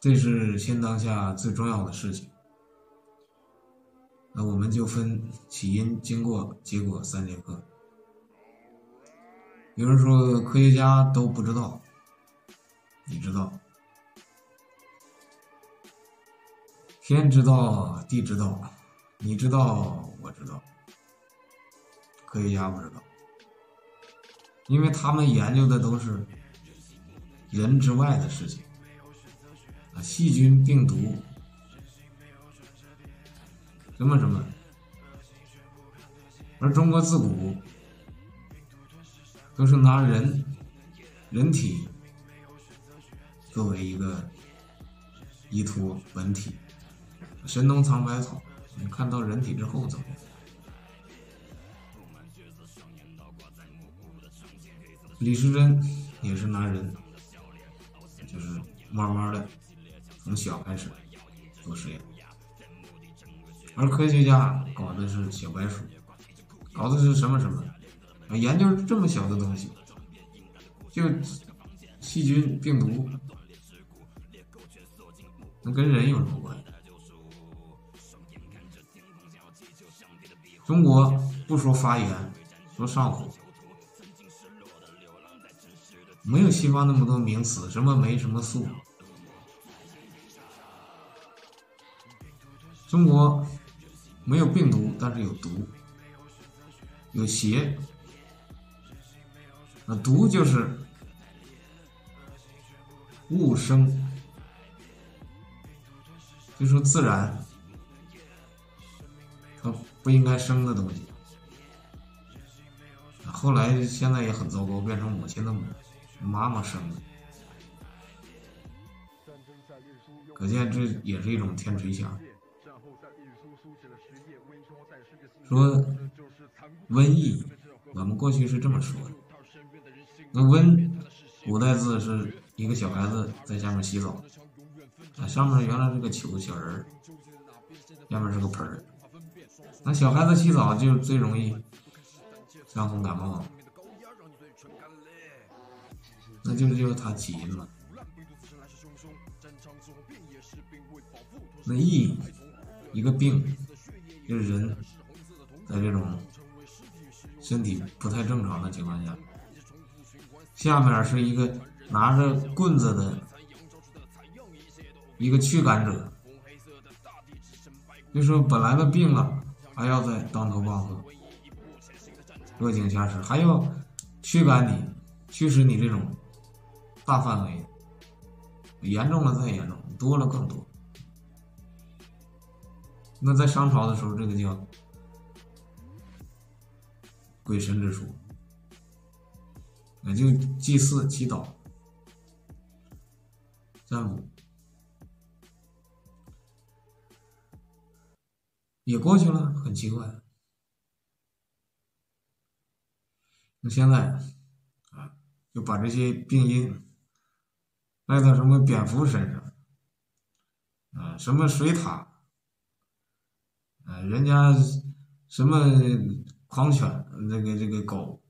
这是现当下最重要的事情。那我们就分起因、经过、结果三节课。有人说科学家都不知道，你知道？天知道，地知道，你知道，我知道，科学家不知道，因为他们研究的都是人之外的事情，细菌、病毒。什么什么？而中国自古都是拿人人体作为一个依托本体，神农尝百草，你看到人体之后怎么？李时珍也是拿人，就是慢慢的从小开始做实验。而科学家搞的是小白鼠，搞的是什么什么？研究这么小的东西，就细菌、病毒，能跟人有什么关系？中国不说发炎，说上火，没有西方那么多名词，什么酶、什么素，中国。没有病毒，但是有毒，有邪。那毒就是物生，就说自然它不应该生的东西。后来现在也很糟糕，变成母亲的母，妈妈生的。可见这也是一种天垂下。说瘟疫，我们过去是这么说的。那瘟，古代字是一个小孩子在下面洗澡，啊，上面原来是个球小人儿，下面是个盆儿。那小孩子洗澡就最容易伤风感冒，那就是就是他起因了。那疫，一个病，就是人。在这种身体不太正常的情况下，下面是一个拿着棍子的一个驱赶者，就说本来的病了，还要再当头棒喝，落井下石，还要驱赶你，驱使你这种大范围，严重了再严重，多了更多。那在商朝的时候，这个叫。鬼神之术，那就祭祀、祈祷、占卜，也过去了。很奇怪，那现在啊，就把这些病因赖到什么蝙蝠身上，啊，什么水獭，啊，人家什么。狂犬，那个这个狗，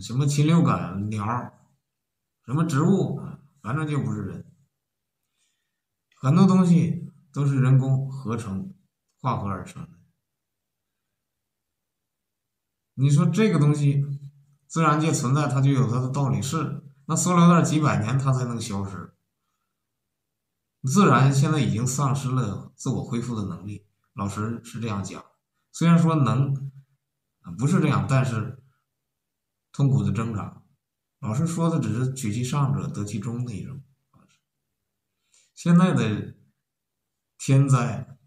什么禽流感鸟，什么植物，反正就不是人。很多东西都是人工合成、化合而成的。你说这个东西，自然界存在，它就有它的道理。是，那塑料袋几百年它才能消失。自然现在已经丧失了自我恢复的能力。老师是这样讲。虽然说能，不是这样，但是痛苦的挣扎。老师说的只是取其上者得其中的一种。现在的天灾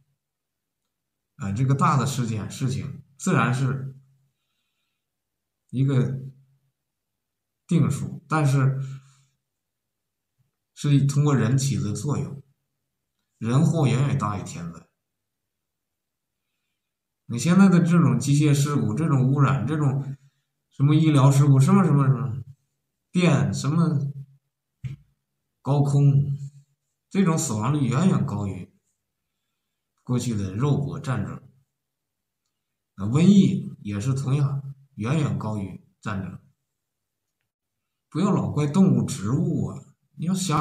啊，这个大的事件事情，自然是一个定数，但是是通过人起的作用，人祸远远大于天灾。你现在的这种机械事故、这种污染、这种什么医疗事故、什么什么什么电、什么高空，这种死亡率远远高于过去的肉搏战争。那瘟疫也是同样远远高于战争。不要老怪动物、植物啊！你要想。